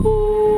Ooh.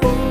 Oh.